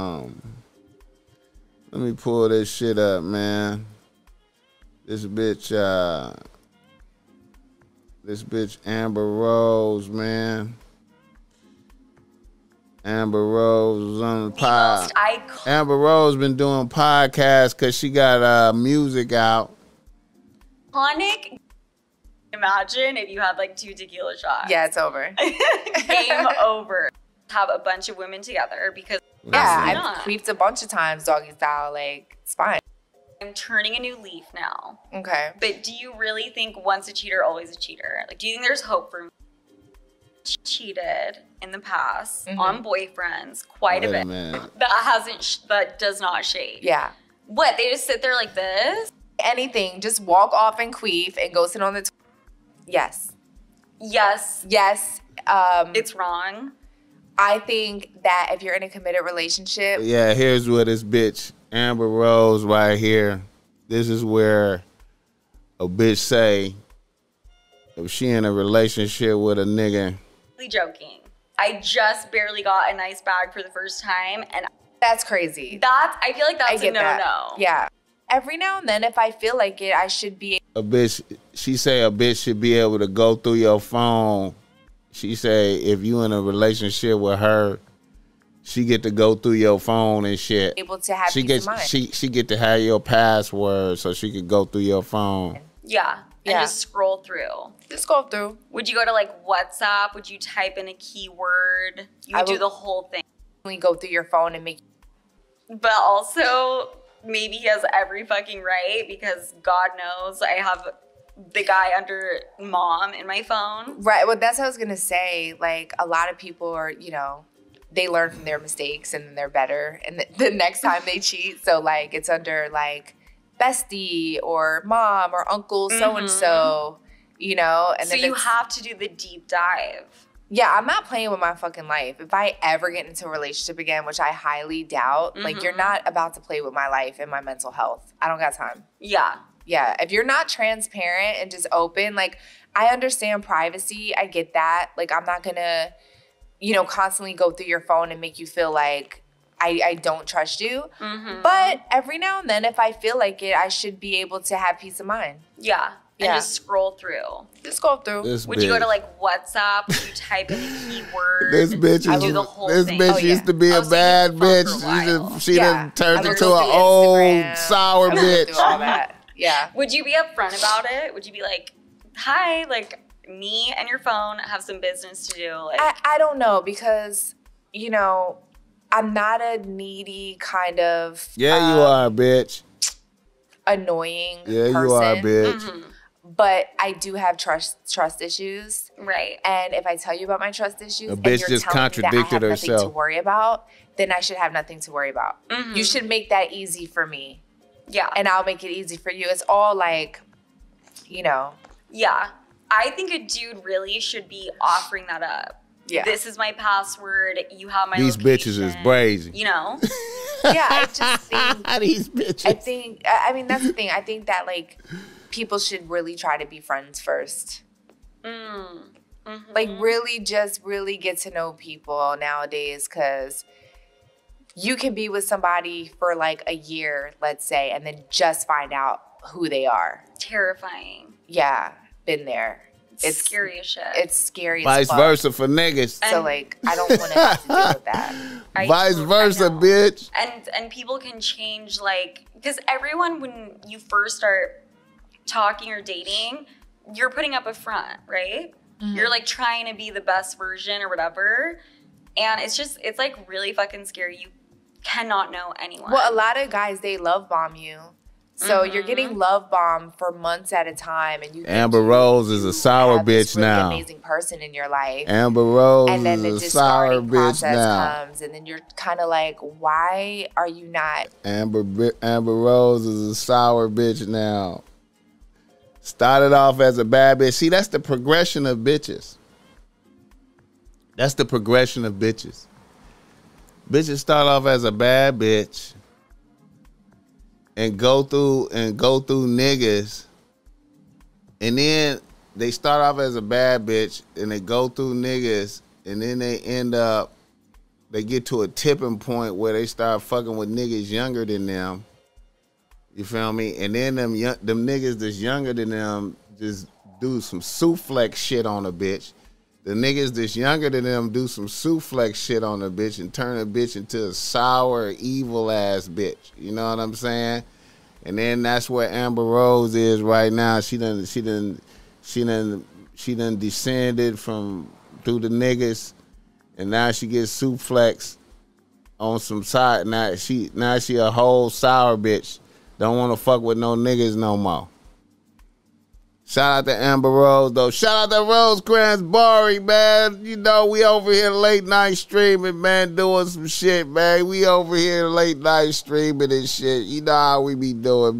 Um, let me pull this shit up, man. This bitch, uh, this bitch Amber Rose, man. Amber Rose was on the pod. Amber Rose been doing podcasts because she got uh, music out. Imagine if you had like two tequila shots. Yeah, it's over. Game over. Have a bunch of women together because Yeah, Absolutely I've not. creeped a bunch of times doggy style. Like, it's fine. I'm turning a new leaf now. Okay. But do you really think once a cheater, always a cheater? Like, do you think there's hope for me? Cheated in the past Mhm. on boyfriends quite Wait a a bit. minute. That hasn't, sh- that does not shade. Yeah. What? They just sit there like this? Anything, just walk off and queef and go sit on the. T- yes. Yes, Yes. Um, it's wrong. I think that if you're in a committed relationship, Yeah, here's what this bitch Amber Rose right here. This is where a bitch say if she in a relationship with a nigga. Really joking. I just barely got a nice bag for the first time, and that's crazy. that's I feel like that's a no that. no. Yeah. Every now and then, if I feel like it, I should be A bitch she say a bitch should be able to go through your phone. She say if you in a relationship with her, she get to go through your phone and shit. able to have She peace gets of mind. she she get to have your password so she could go through your phone. Yeah. And Yeah. just scroll through. just go through. Would you go to like WhatsApp? Would you type in a keyword? You I would do the whole thing. We go through your phone and make. But also, maybe he has every fucking right because God knows I have the guy under mom in my phone. Right. Well, that's what I was gonna say. Like a lot of people are, you know, they learn from their mistakes and they're better, and the, the next time they cheat, so like it's under like bestie or mom or uncle so and so, you know, and so then you have to do the deep dive. Yeah, I'm not playing with my fucking life. If I ever get into a relationship again, which I highly doubt, like you're Mhm. not about to play with my life and my mental health. I don't got time. Yeah. Yeah, if you're not transparent and just open, like I understand privacy, I get that. Like I'm not gonna, you know, constantly go through your phone and make you feel like I, I don't trust you. Mm-hmm. But every now and then, if I feel like it, I should be able to have peace of mind. yeah. And Yeah. just scroll through. Just go through. This Would you go to like WhatsApp? Would you type in a keyword? This bitch I is do the whole this thing. bitch Oh, yeah. used to be a bad fucked for a bitch. She, just, she Yeah. done turned into an old sour I would go bitch. Through all that. Yeah. Would you be upfront about it? Would you be like, "Hi, like me and your phone have some business to do." Like, I, I don't know because, you know, I'm not a needy kind of Yeah, you um, are, bitch. annoying Yeah, you person. are, bitch. mhm, But I do have trust trust issues. right? And if I tell you about my trust issues, The and bitch you're just telling me that I contradicted have nothing to herself. worry about, then I should have nothing to worry about. Mhm. You should make that easy for me, Yeah, and I'll make it easy for you. It's all like, you know, yeah. I think a dude really should be offering that up. yeah, This is my password. You have my. These bitches is location. brazy. You know. yeah. I just think These bitches. I think I I mean that's the thing. I think that like people should really try to be friends first. Mm. mhm. Like really just really get to know people nowadays cuz you can be with somebody for like a year, let's say, and then just find out who they are. terrifying. Yeah, been there. It's, It's- scary as shit. It's scary as Vice fuck. versa for niggas. So like I don't want to have to deal with that. I Vice totally- versa, bitch. and and people can change like because everyone when you first start talking or dating you're putting up a front right Mm-hmm. you're like trying to be the best version or whatever and it's just it's like really fucking scary you cannot know anyone Well, a lot of guys they love bomb you. So you're Mhm. getting love bomb for months at a time, and you. Amber Rose is a sour have this bitch really now. Amazing person in your life, Amber Rose and then the is a sour discarding bitch process now. comes, and then you're kind of like, why are you not? Amber Amber Rose is a sour bitch now. Started off as a bad bitch. See, that's the progression of bitches. That's the progression of bitches. Bitches start off as a bad bitch and go through and go through niggas. And then they start off as a bad bitch and they go through niggas and then they end up they get to a tipping point where they start fucking with niggas younger than them. You feel me? And then them young, them niggas that's younger than them just do some suplex shit on a bitch. The niggas that's younger than them do some suplex shit on a bitch and turn a bitch into a sour, evil ass bitch. You know what I'm saying? And then that's where Amber Rose is right now. She done she done she done she done descended from through the niggas and now she gets suplex on some side. Now she now she a whole sour bitch. Don't want to fuck with no niggas no more. Shout out to Amber Rose though. Shout out to Rosecrans Bari, man. You know we over here late night streaming, man, doing some shit, man. We over here late night streaming and shit. You know how we be doing.